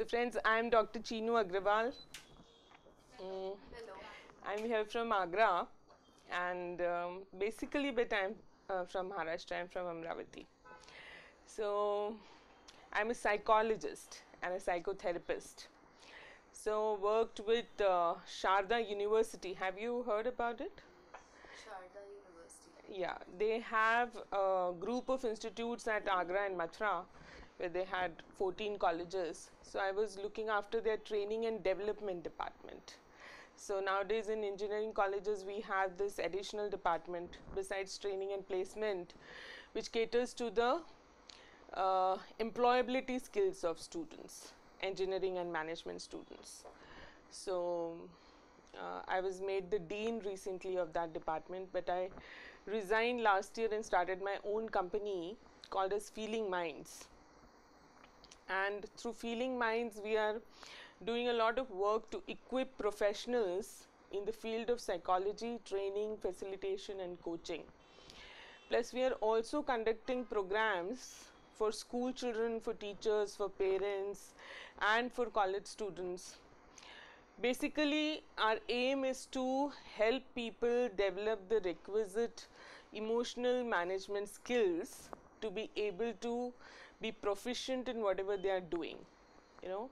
So, friends, I am Dr. Chinu Agrawal. Mm. I'm here from Agra, and um, basically, but I'm uh, from Maharashtra. I'm from Amravati. So, I'm a psychologist and a psychotherapist. So, worked with uh, Sharda University. Have you heard about it? Sharda University. Yeah, they have a group of institutes at Agra and Mathura where they had 14 colleges. So I was looking after their training and development department. So nowadays in engineering colleges we have this additional department besides training and placement which caters to the uh, employability skills of students, engineering and management students. So uh, I was made the dean recently of that department, but I resigned last year and started my own company called as Feeling Minds. And through Feeling Minds, we are doing a lot of work to equip professionals in the field of psychology, training, facilitation, and coaching. Plus, we are also conducting programs for school children, for teachers, for parents, and for college students basically our aim is to help people develop the requisite emotional management skills to be able to be proficient in whatever they are doing you know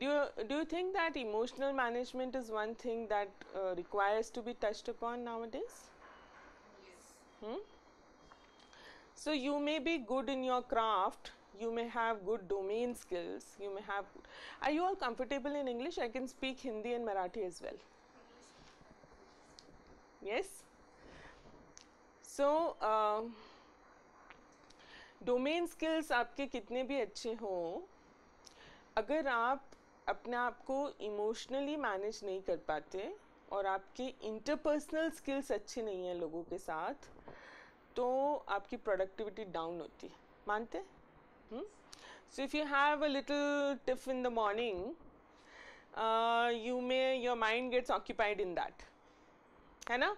do you do you think that emotional management is one thing that uh, requires to be touched upon nowadays Yes. hmm? So you may be good in your craft, you may have good domain skills, you may have. Are you all comfortable in English? I can speak Hindi and Marathi as well. Yes? So, um, domain skills आपके कितने भी अच्छे हों, अगर आप अपने आप को इमोशनली मैनेज नहीं कर पाते और आपके इंटरपर्सनल स्किल्स अच्छे नहीं हैं लोगों के साथ तो आपकी प्रोडक्टिविटी डाउन होती है। मानते so if you have a little tiff in the morning you may your mind gets occupied in that है ना?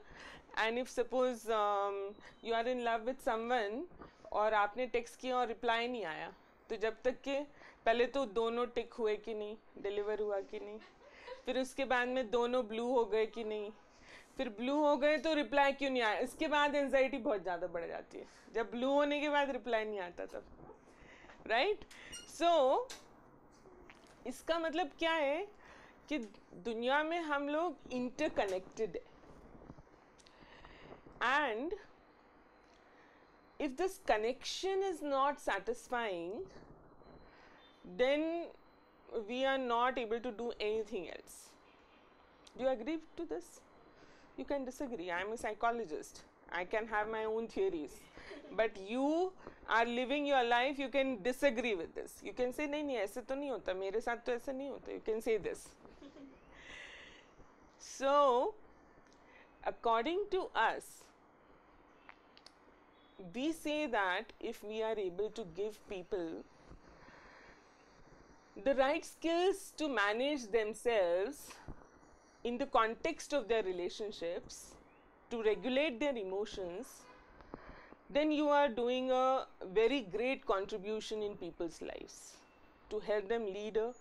And if suppose you are in love with someone और आपने टेक्स्ट किया और रिप्लाई नहीं आया। तो जब तक के पहले तो दोनों टिक हुए कि नहीं डिलीवर हुआ कि नहीं फिर उसके बाद में दोनों ब्लू हो गए कि नहीं फिर ब्लू हो गए तो रिप्लाई क्यों नहीं आया? इसके बाद एनजाइटी बहुत ज़्यादा बढ़ जाती है। जब ब्लू होने के बाद रिप्लाई नहीं आता तब। राइट सो so, इसका मतलब क्या है कि दुनिया में हम लोग इंटरकनेक्टेड है। And if this connection is not satisfying, then we are not able to do anything else. Do you agree to this? You can disagree. I am a psychologist. I can have my own theories. But you are living your life, you can disagree with this. You can say, nahi, nahi, aise to nahi hota, mere saath to aise nahi hota. You can say this. so, according to us, we say that if we are able to give people the right skills to manage themselves in the context of their relationships, to regulate their emotions, then you are doing a very great contribution in people's lives to help them lead a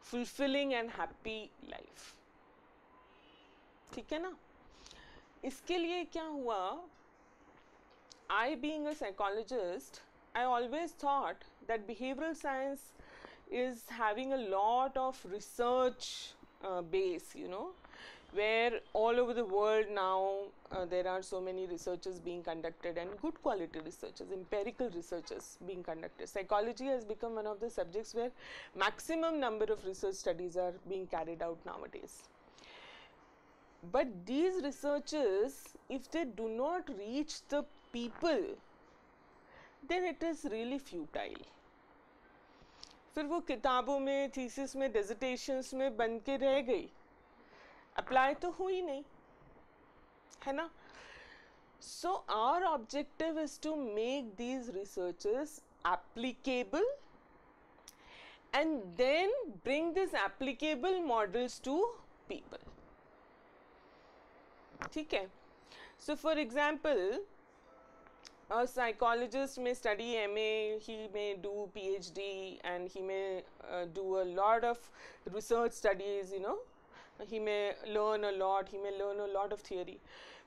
fulfilling and happy life. ठीक है ना इसके लिए क्या हुआ I, being a psychologist, I always thought that behavioral science is having a lot of research uh, base, you know, where all over the world now uh, there are so many researches being conducted and good quality researches, empirical researches being conducted. Psychology has become one of the subjects where maximum number of research studies are being carried out nowadays. But these researches, if they do not reach the people, then it is really futile. फिर वो किताबों में thesis में डिजिटेशंस में बन के रह गई अप्लाई तो हुई नहीं है ना so our objective is to make these researches applicable and then bring these applicable models to people ठीक है so for example a psychologist may study MA, he may do PhD, and he may uh, do a lot of research studies, you know. He may learn a lot, he may learn a lot of theory.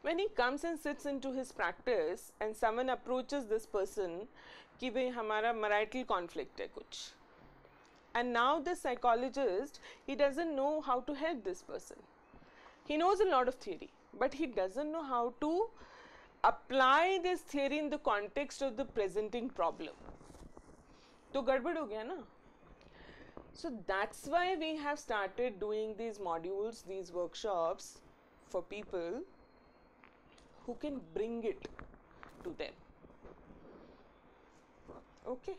When he comes and sits into his practice, and someone approaches this person, कि भाई हमारा marital conflict है कुछ. And now this psychologist, he doesn't know how to help this person. He knows a lot of theory, but he doesn't know how to apply this theory in the context of the presenting problem. तो गड़बड़ हो गया ना so that's why we have started doing these modules these workshops for people who can bring it to them okay